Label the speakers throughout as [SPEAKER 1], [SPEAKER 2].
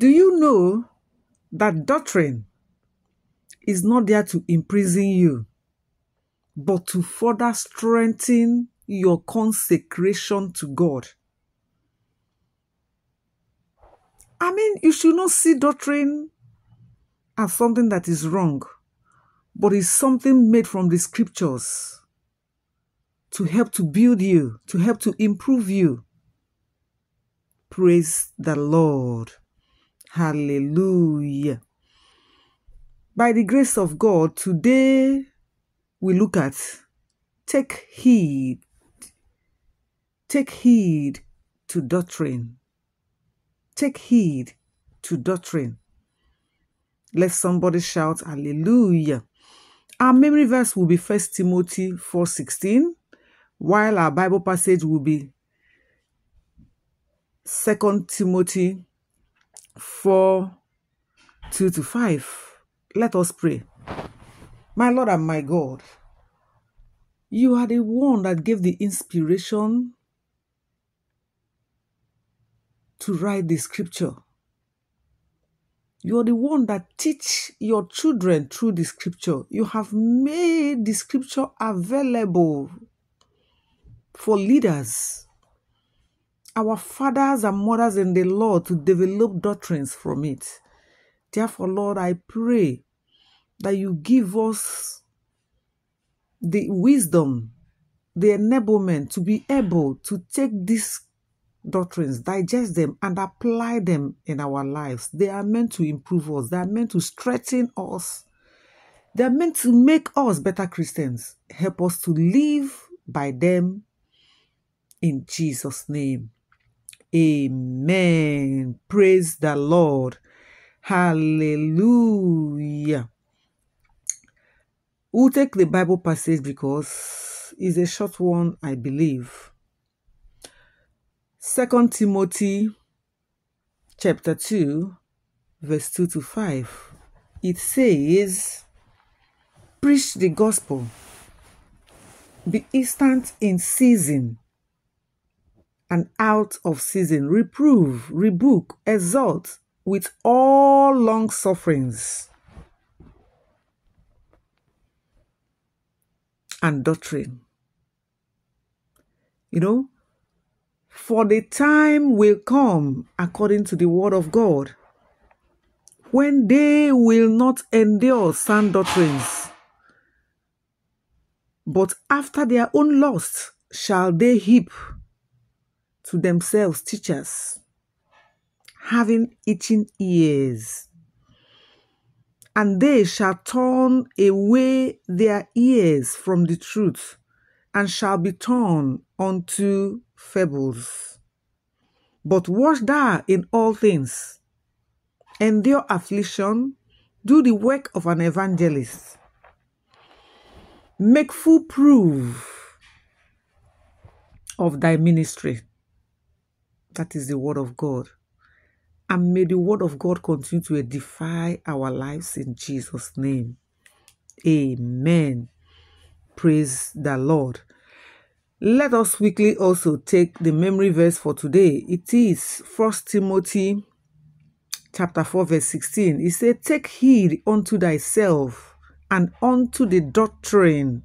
[SPEAKER 1] Do you know that doctrine is not there to imprison you, but to further strengthen your consecration to God? I mean, you should not see doctrine as something that is wrong, but is something made from the scriptures to help to build you, to help to improve you. Praise the Lord. Hallelujah. By the grace of God, today we look at take heed. Take heed to doctrine. Take heed to doctrine. Let somebody shout hallelujah. Our memory verse will be 1 Timothy 4:16, while our Bible passage will be 2 Timothy 4 2 to 5. Let us pray. My Lord and my God, you are the one that gave the inspiration to write the scripture. You're the one that teach your children through the scripture. You have made the scripture available for leaders, our fathers and mothers in the Lord to develop doctrines from it. Therefore, Lord, I pray that you give us the wisdom, the enablement to be able to take these doctrines, digest them, and apply them in our lives. They are meant to improve us, they are meant to strengthen us, they are meant to make us better Christians. Help us to live by them in Jesus' name. Amen. Praise the Lord. Hallelujah. We'll take the Bible passage because it's a short one, I believe. Second Timothy chapter 2, verse 2 to 5. It says, Preach the gospel, be instant in season and out of season, reprove, rebuke, exhort with all long sufferings and doctrine. You know, for the time will come, according to the word of God, when they will not endure sound doctrines, but after their own lust shall they heap to themselves teachers, having itching ears. And they shall turn away their ears from the truth, and shall be turned unto fables. But watch thou in all things, endure affliction, do the work of an evangelist, make full proof of thy ministry. That is the word of God. And may the word of God continue to edify our lives in Jesus' name. Amen. Praise the Lord. Let us quickly also take the memory verse for today. It is First Timothy chapter 4, verse 16. It said, Take heed unto thyself and unto the doctrine.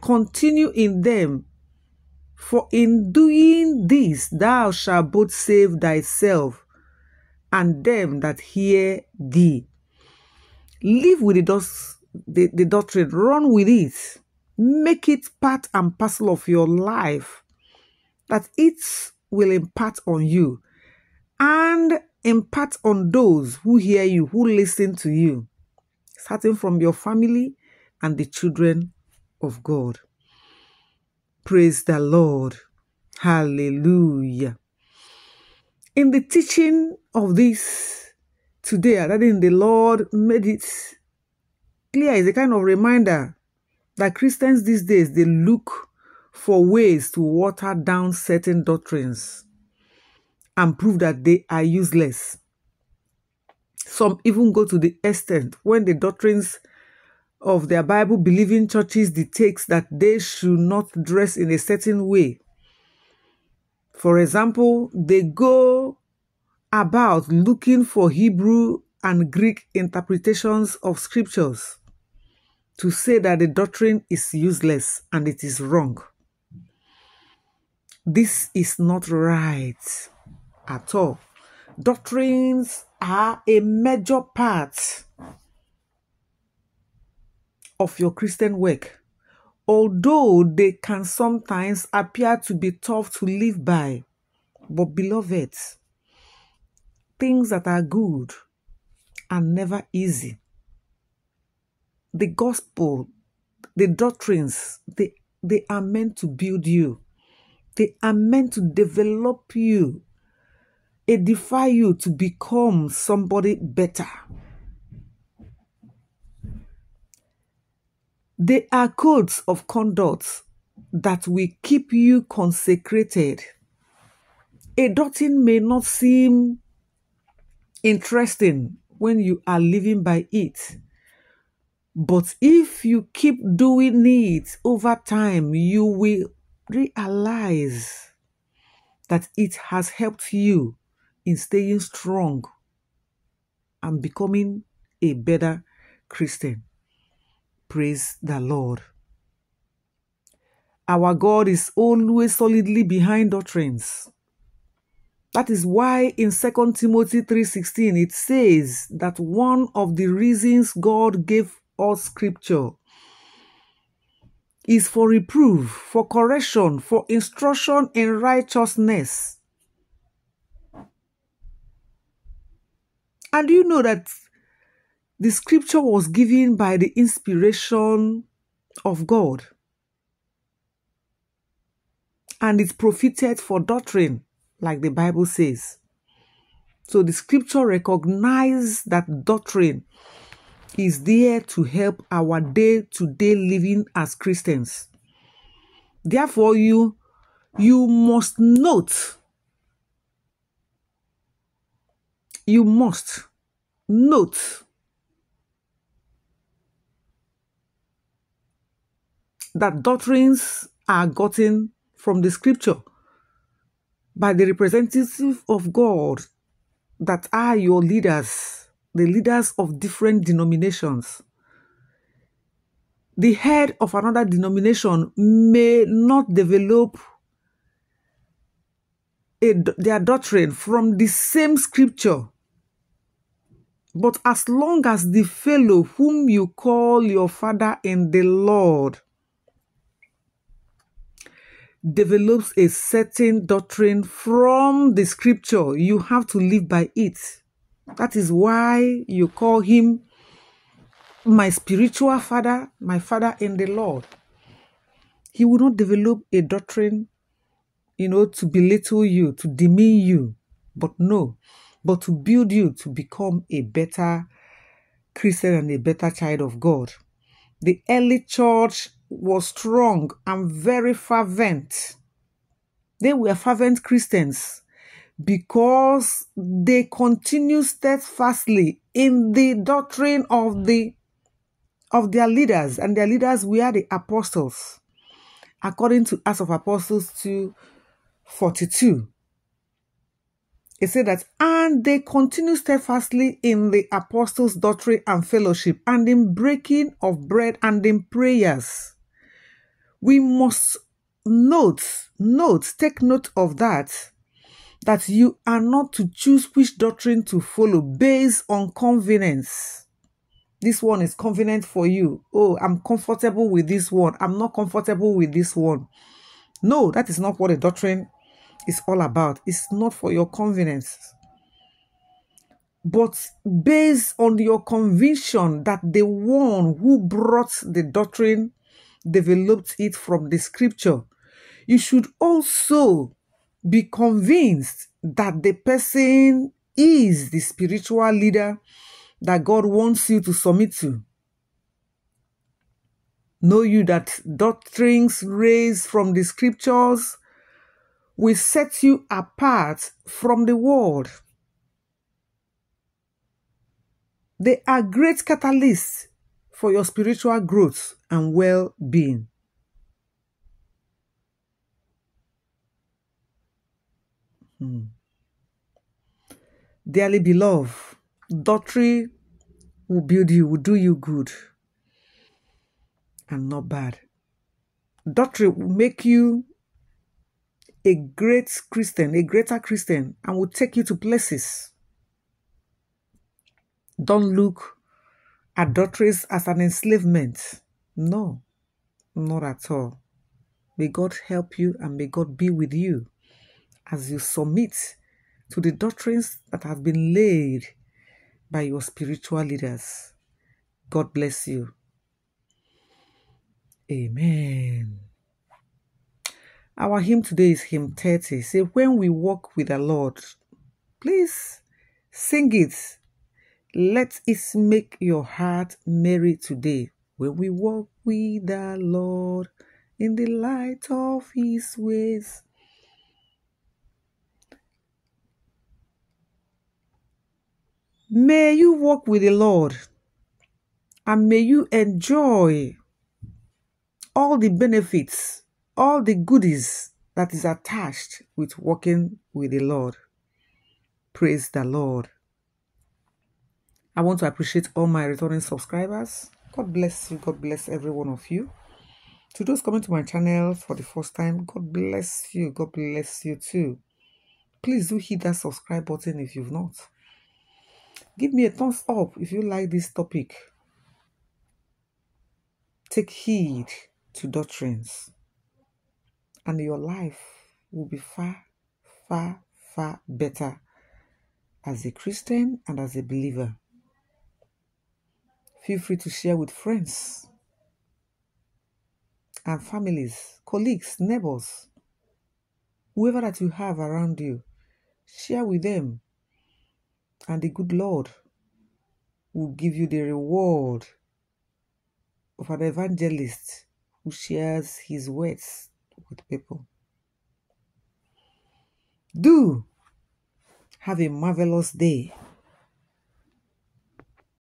[SPEAKER 1] Continue in them, for in doing this thou shalt both save thyself and them that hear thee. Live with the, the, the doctrine, run with it Make it part and parcel of your life that it will impart on you and impart on those who hear you, who listen to you, starting from your family and the children of God. Praise the Lord. Hallelujah. In the teaching of this today, uh, that in the Lord made it clear, is a kind of reminder that Christians these days they look for ways to water down certain doctrines and prove that they are useless. Some even go to the extent when the doctrines of their Bible believing churches dictates that they should not dress in a certain way. For example, they go about looking for Hebrew and Greek interpretations of scriptures to say that the doctrine is useless and it is wrong. This is not right at all. Doctrines are a major part of your Christian work, although they can sometimes appear to be tough to live by. But, beloved, things that are good are never easy. The gospel, the doctrines, they, they are meant to build you. They are meant to develop you, edify you to become somebody better. They are codes of conduct that will keep you consecrated. A doctrine may not seem interesting when you are living by it. But if you keep doing it over time, you will realize that it has helped you in staying strong and becoming a better Christian. Praise the Lord. Our God is always solidly behind doctrines. That is why in 2 Timothy 3:16 it says that one of the reasons God gave us scripture is for reproof, for correction, for instruction in righteousness. And do you know that the scripture was given by the inspiration of God. And it's profited for doctrine, like the Bible says. So the scripture recognizes that doctrine is there to help our day to day living as Christians. Therefore, you, you must note, you must note that doctrines are gotten from the scripture by the representative of God that are your leaders the leaders of different denominations. The head of another denomination may not develop a, their doctrine from the same scripture. But as long as the fellow whom you call your father in the Lord develops a certain doctrine from the scripture, you have to live by it. That is why you call him my spiritual father, my father in the Lord. He will not develop a doctrine, you know, to belittle you, to demean you, but no, but to build you to become a better Christian and a better child of God. The early church was strong and very fervent. They were fervent Christians because they continue steadfastly in the doctrine of the of their leaders and their leaders were the apostles according to acts of apostles 2 42 it said that and they continue steadfastly in the apostles doctrine and fellowship and in breaking of bread and in prayers we must note note take note of that that you are not to choose which doctrine to follow based on convenience. This one is convenient for you. Oh, I'm comfortable with this one. I'm not comfortable with this one. No, that is not what a doctrine is all about. It's not for your convenience. But based on your conviction that the one who brought the doctrine developed it from the scripture, you should also be convinced that the person is the spiritual leader that God wants you to submit to. Know you that doctrines raised from the scriptures will set you apart from the world. They are great catalysts for your spiritual growth and well being. Hmm. Dearly beloved, doctrine will build you, will do you good and not bad. Doctrine will make you a great Christian, a greater Christian, and will take you to places. Don't look at doctrines as an enslavement. No, not at all. May God help you and may God be with you as you submit to the doctrines that have been laid by your spiritual leaders. God bless you. Amen. Our hymn today is hymn 30. Say, when we walk with the Lord, please sing it. Let it make your heart merry today. When we walk with the Lord in the light of his ways. May you walk with the Lord and may you enjoy all the benefits, all the goodies that is attached with walking with the Lord. Praise the Lord. I want to appreciate all my returning subscribers. God bless you. God bless every one of you. To those coming to my channel for the first time, God bless you. God bless you too. Please do hit that subscribe button if you've not. Give me a thumbs up if you like this topic. Take heed to doctrines, and your life will be far, far, far better as a Christian and as a believer. Feel free to share with friends and families, colleagues, neighbors, whoever that you have around you. Share with them and the good Lord will give you the reward of an evangelist who shares his words with people. Do have a marvelous day.